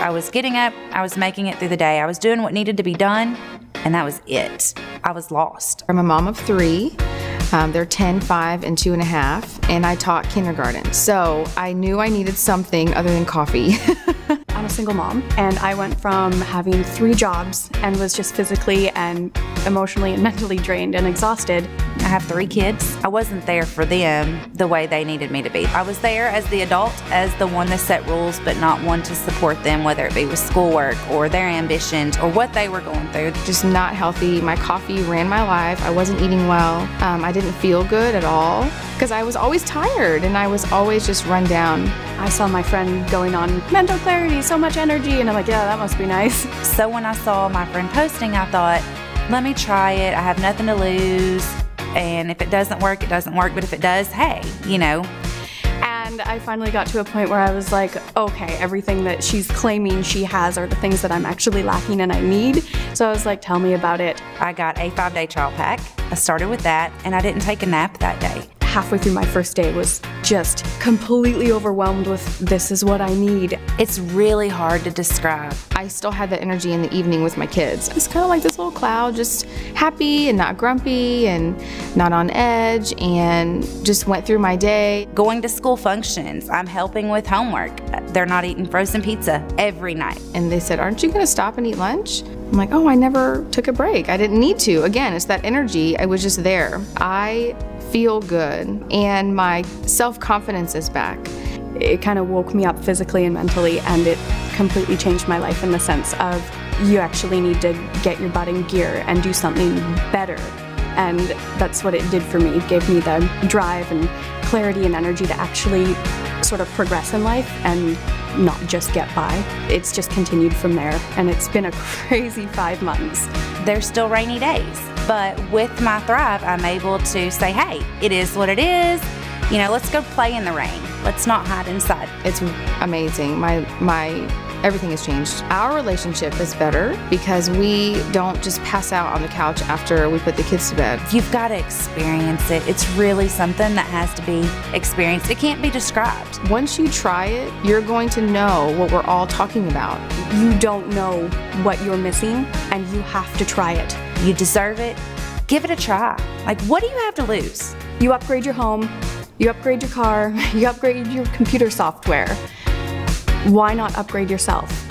I was getting up, I was making it through the day, I was doing what needed to be done, and that was it. I was lost. I'm a mom of three. Um, they're 10, 5, and 2 and a half, and I taught kindergarten. So I knew I needed something other than coffee. I'm a single mom, and I went from having three jobs and was just physically and emotionally and mentally drained and exhausted. I have three kids. I wasn't there for them the way they needed me to be. I was there as the adult, as the one that set rules, but not one to support them, whether it be with schoolwork or their ambitions or what they were going through. Just not healthy. My coffee ran my life. I wasn't eating well. Um, I didn't feel good at all because I was always tired and I was always just run down. I saw my friend going on mental clarity, so much energy, and I'm like, yeah, that must be nice. So when I saw my friend posting, I thought, let me try it. I have nothing to lose. And if it doesn't work, it doesn't work. But if it does, hey, you know, and I finally got to a point where I was like, okay, everything that she's claiming she has are the things that I'm actually lacking and I need. So I was like, tell me about it. I got a five day trial pack. I started with that, and I didn't take a nap that day halfway through my first day was just completely overwhelmed with this is what I need. It's really hard to describe. I still had that energy in the evening with my kids. It's kind of like this little cloud, just happy and not grumpy and not on edge and just went through my day. Going to school functions, I'm helping with homework. They're not eating frozen pizza every night. And they said, Aren't you going to stop and eat lunch? I'm like, Oh, I never took a break. I didn't need to. Again, it's that energy. I was just there. I feel good and my self confidence is back. It kind of woke me up physically and mentally, and it completely changed my life in the sense of you actually need to get your butt in gear and do something better. And that's what it did for me. It gave me the drive and clarity and energy to actually sort of progress in life and not just get by. It's just continued from there, and it's been a crazy five months. There's still rainy days, but with my Thrive, I'm able to say, hey, it is what it is. You know, let's go play in the rain. Let's not hide inside. It's amazing. My my everything has changed. Our relationship is better because we don't just pass out on the couch after we put the kids to bed. You've got to experience it. It's really something that has to be experienced. It can't be described. Once you try it, you're going to know what we're all talking about. You don't know what you're missing, and you have to try it. You deserve it. Give it a try. Like, what do you have to lose? You upgrade your home, you upgrade your car, you upgrade your computer software why not upgrade yourself?